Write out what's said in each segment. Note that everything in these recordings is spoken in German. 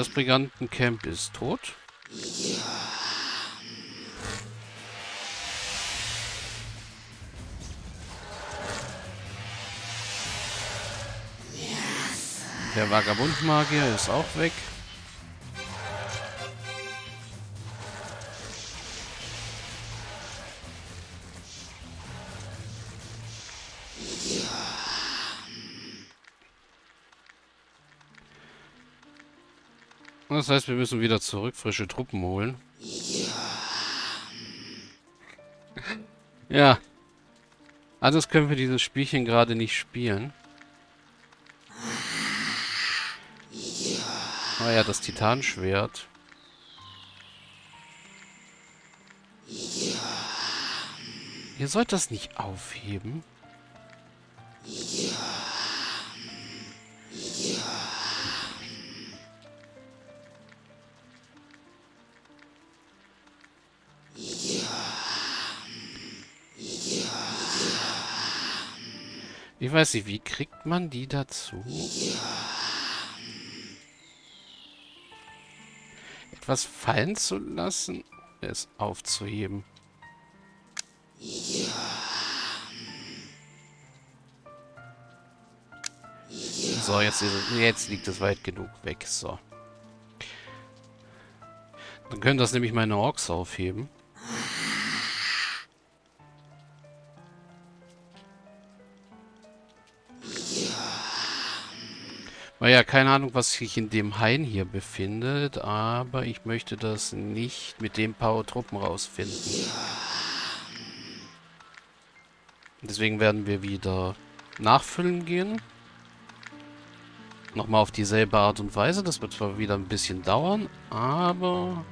Das Brigantencamp ist tot. Der Vagabundmagier ist auch weg. Das heißt, wir müssen wieder zurück, frische Truppen holen. Ja. Also können wir dieses Spielchen gerade nicht spielen. Ah ja, das Titanschwert. Ihr sollt das nicht aufheben. Ich weiß nicht, wie kriegt man die dazu? Etwas fallen zu lassen, es aufzuheben. So, jetzt, jetzt liegt es weit genug weg. So. Dann können das nämlich meine Orks aufheben. War ja keine Ahnung, was sich in dem Hain hier befindet, aber ich möchte das nicht mit den paar Truppen rausfinden. Deswegen werden wir wieder nachfüllen gehen. Nochmal auf dieselbe Art und Weise. Das wird zwar wieder ein bisschen dauern, aber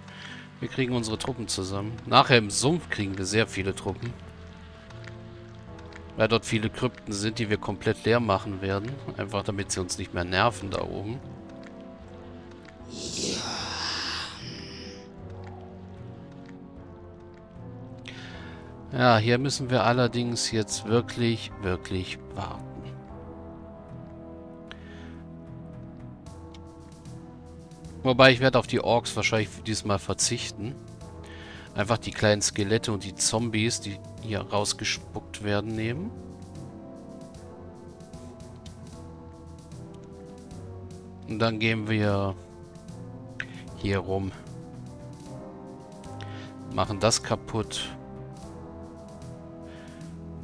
wir kriegen unsere Truppen zusammen. Nachher im Sumpf kriegen wir sehr viele Truppen. Weil dort viele Krypten sind, die wir komplett leer machen werden. Einfach damit sie uns nicht mehr nerven da oben. Ja, hier müssen wir allerdings jetzt wirklich, wirklich warten. Wobei ich werde auf die Orks wahrscheinlich diesmal verzichten. Einfach die kleinen Skelette und die Zombies, die hier rausgespuckt werden, nehmen. Und dann gehen wir hier rum. Machen das kaputt.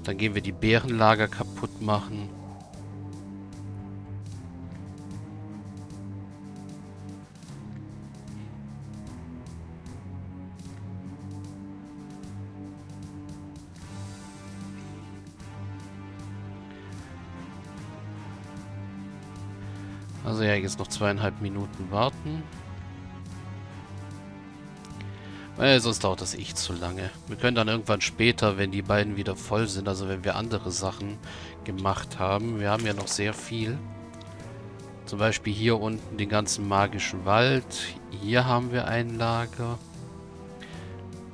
Dann gehen wir die Bärenlager kaputt machen. Also ja, jetzt noch zweieinhalb Minuten warten. Weil sonst dauert das echt zu lange. Wir können dann irgendwann später, wenn die beiden wieder voll sind, also wenn wir andere Sachen gemacht haben. Wir haben ja noch sehr viel. Zum Beispiel hier unten den ganzen magischen Wald. Hier haben wir ein Lager.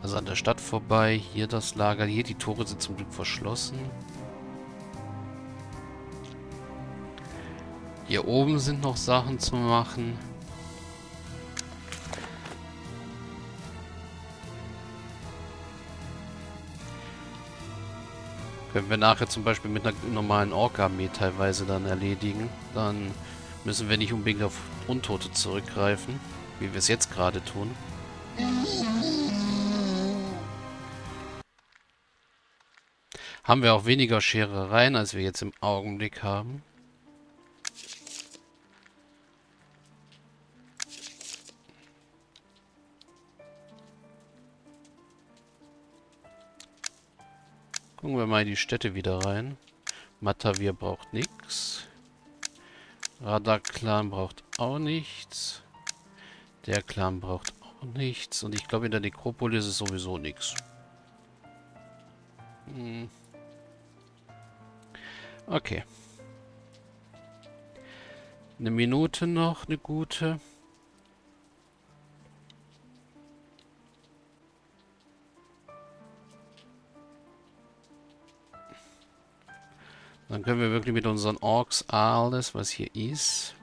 Also an der Stadt vorbei. Hier das Lager. Hier die Tore sind zum Glück verschlossen. Hier oben sind noch Sachen zu machen. Können wir nachher zum Beispiel mit einer normalen Ork-Armee teilweise dann erledigen. Dann müssen wir nicht unbedingt auf Untote zurückgreifen, wie wir es jetzt gerade tun. Haben wir auch weniger Scherereien, als wir jetzt im Augenblick haben. Gucken wir mal in die Städte wieder rein. Matavir braucht nichts. Radar-Clan braucht auch nichts. Der Clan braucht auch nichts. Und ich glaube, in der Nekropolis ist sowieso nichts. Hm. Okay. Eine Minute noch, eine gute. Dann können wir wirklich mit unseren Orks alles, was hier ist.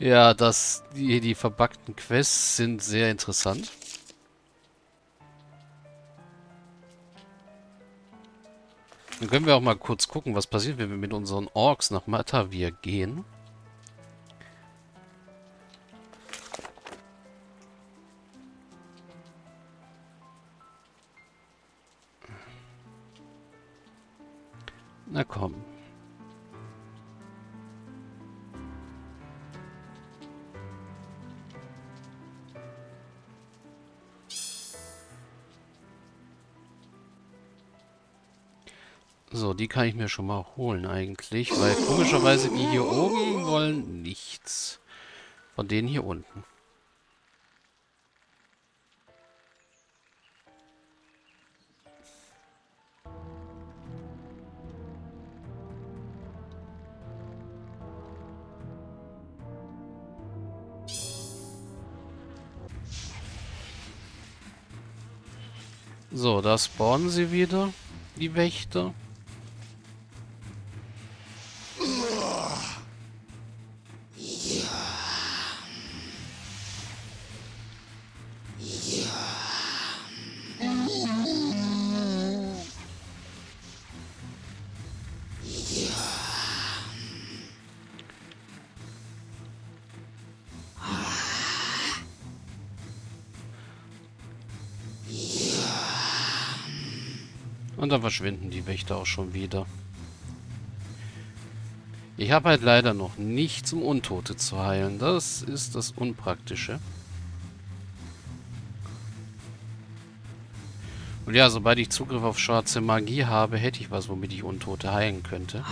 Ja, das, die, die verbackten Quests sind sehr interessant. Dann können wir auch mal kurz gucken, was passiert, wenn wir mit unseren Orks nach Matavir gehen. So, die kann ich mir schon mal holen eigentlich, weil komischerweise die hier oben wollen nichts. Von denen hier unten. So, da spawnen sie wieder, die Wächter. Und dann verschwinden die Wächter auch schon wieder. Ich habe halt leider noch nichts, um Untote zu heilen. Das ist das Unpraktische. Und ja, sobald ich Zugriff auf schwarze Magie habe, hätte ich was, womit ich Untote heilen könnte.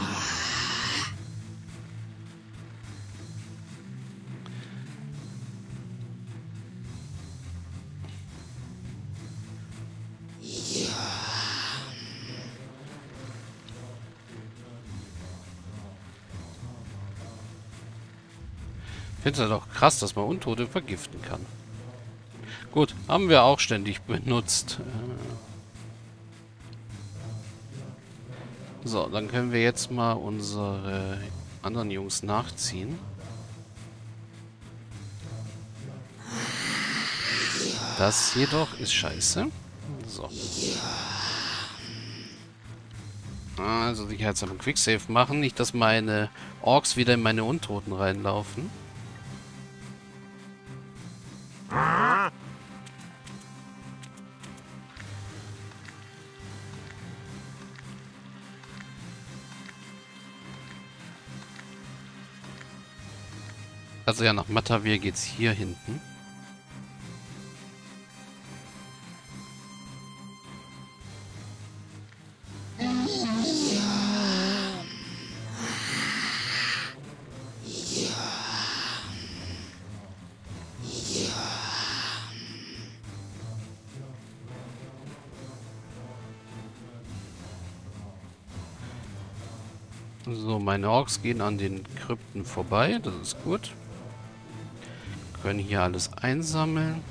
Finde es doch krass, dass man Untote vergiften kann. Gut, haben wir auch ständig benutzt. So, dann können wir jetzt mal unsere anderen Jungs nachziehen. Das jedoch ist scheiße. So. Also Sicherheitshalber Quicksave machen. Nicht, dass meine Orks wieder in meine Untoten reinlaufen. Also ja, nach Matavir geht's hier hinten. So, meine Orks gehen an den Krypten vorbei. Das ist gut. Können hier alles einsammeln.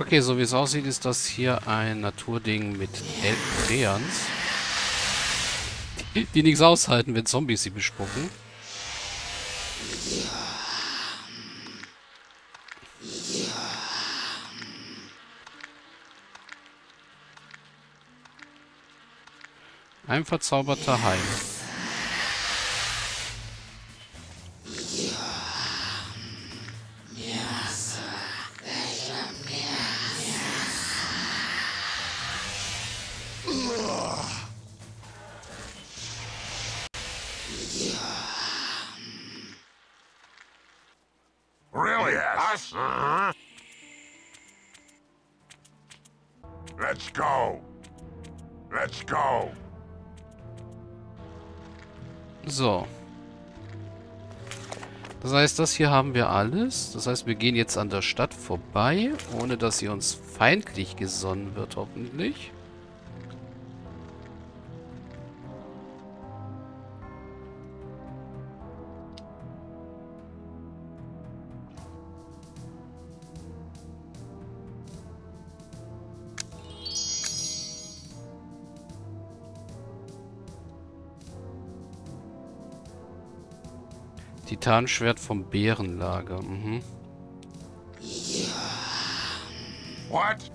Okay, so wie es aussieht, ist das hier ein Naturding mit. Die, die nichts aushalten, wenn Zombies sie bespucken. Ein verzauberter Heim. Let's go! Let's go! So. Das heißt, das hier haben wir alles. Das heißt, wir gehen jetzt an der Stadt vorbei, ohne dass sie uns feindlich gesonnen wird, hoffentlich. Titanschwert vom Bärenlager. Mhm. What?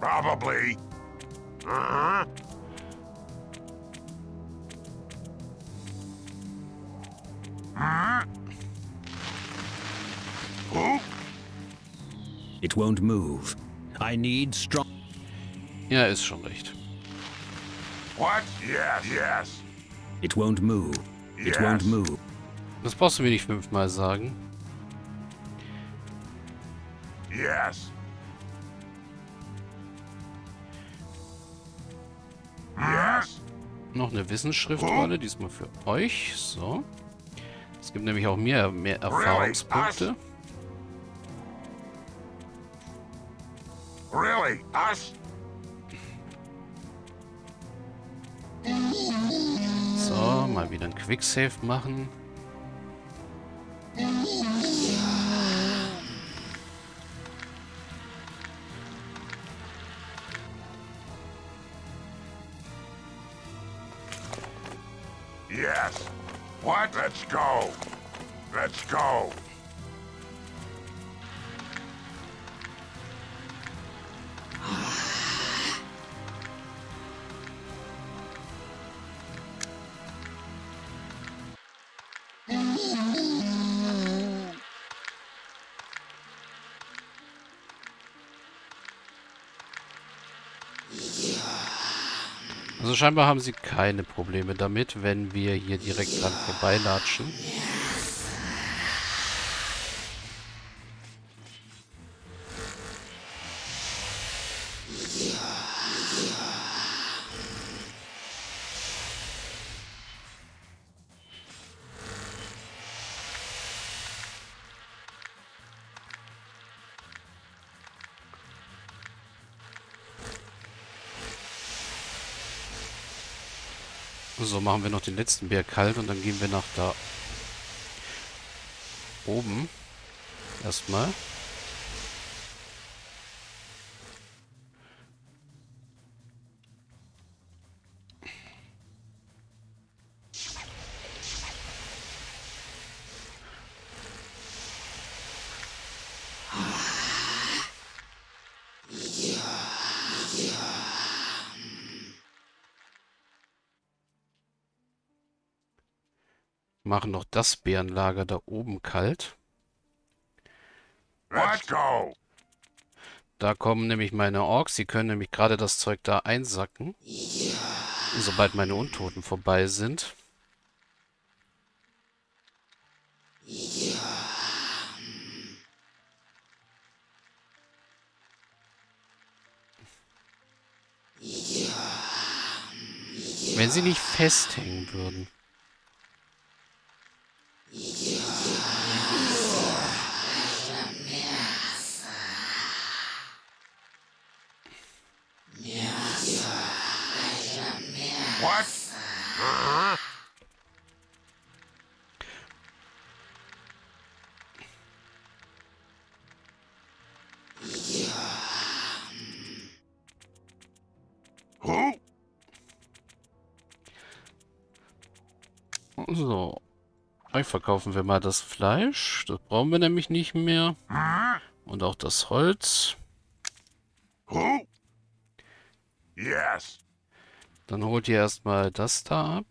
Probably. Huh? Who? It won't move. I need strong... Ja, ist schon recht. What? Yes, yes. It won't move. It Yes. won't move. Das brauchst du mir nicht fünfmal sagen. Yes. Yes. Noch eine Wissensschriftrolle, diesmal für euch. So. Es gibt nämlich auch mehr, mehr Erfahrungspunkte. Really? Us? So, mal wieder ein Quicksave machen. Scheinbar haben sie keine Probleme damit, wenn wir hier direkt dran vorbeilatschen. So, machen wir noch den letzten Bär kalt und dann gehen wir nach da oben. Erstmal. Machen noch das Bärenlager da oben kalt. Let's go. Da kommen nämlich meine Orks. Sie können nämlich gerade das Zeug da einsacken. Sobald meine Untoten vorbei sind. Wenn sie nicht festhängen würden. So. Euch verkaufen wir mal das Fleisch. Das brauchen wir nämlich nicht mehr. Und auch das Holz. Who? Yes. Dann holt ihr erstmal das da ab.